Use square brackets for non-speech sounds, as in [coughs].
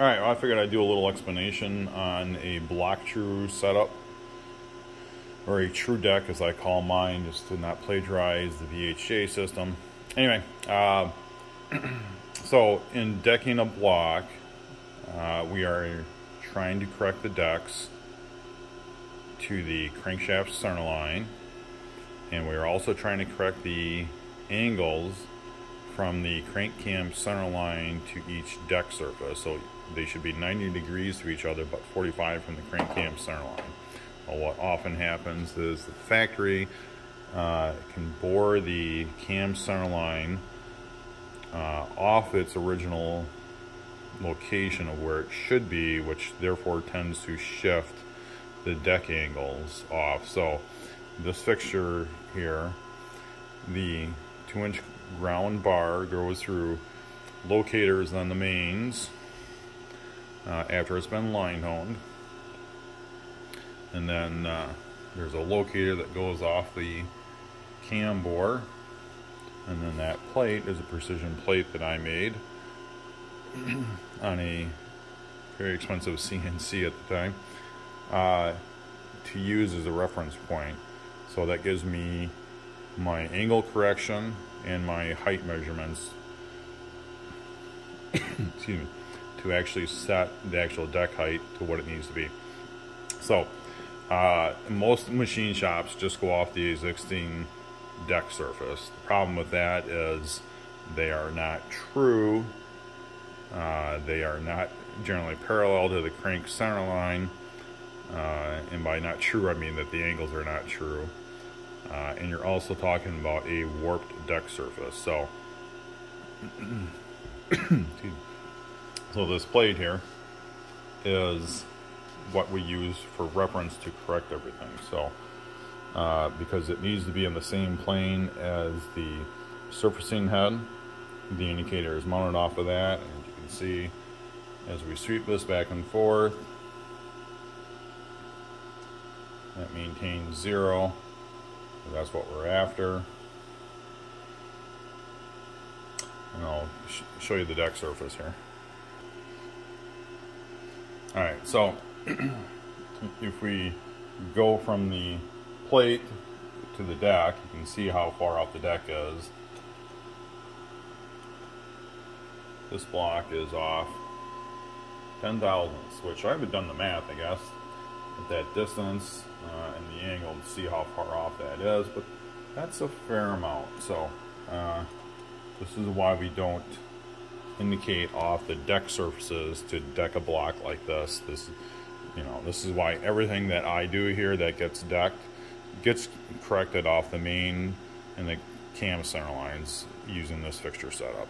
Alright, well, I figured I'd do a little explanation on a block true setup, or a true deck as I call mine, just to not plagiarize the BHJ system. Anyway, uh, [clears throat] so in decking a block, uh, we are trying to correct the decks to the crankshaft center line, and we are also trying to correct the angles from the crank cam center line to each deck surface. So they should be 90 degrees to each other, but 45 from the crank cam center line. Well, what often happens is the factory uh, can bore the cam center line uh, off its original location of where it should be, which therefore tends to shift the deck angles off. So this fixture here, the two inch ground bar goes through locators on the mains uh, after it's been line honed. And then uh, there's a locator that goes off the cam bore. And then that plate is a precision plate that I made [clears throat] on a very expensive [laughs] CNC at the time uh, to use as a reference point. So that gives me my angle correction and my height measurements [coughs] excuse me, to actually set the actual deck height to what it needs to be. So uh, most machine shops just go off the existing deck surface. The problem with that is they are not true. Uh, they are not generally parallel to the crank center line. Uh, and by not true, I mean that the angles are not true. Uh, and you're also talking about a warped deck surface. So, [clears throat] so this plate here is what we use for reference to correct everything. So, uh, because it needs to be in the same plane as the surfacing head, the indicator is mounted off of that. And you can see as we sweep this back and forth, that maintains zero. That's what we're after. And I'll sh show you the deck surface here. Alright, so [clears throat] if we go from the plate to the deck, you can see how far out the deck is. This block is off 10 thousandths, which I haven't done the math, I guess, at that distance uh, and the angle to see how far off that is, but that's a fair amount. So uh, this is why we don't indicate off the deck surfaces to deck a block like this. This, you know, this is why everything that I do here that gets decked gets corrected off the main and the cam center lines using this fixture setup.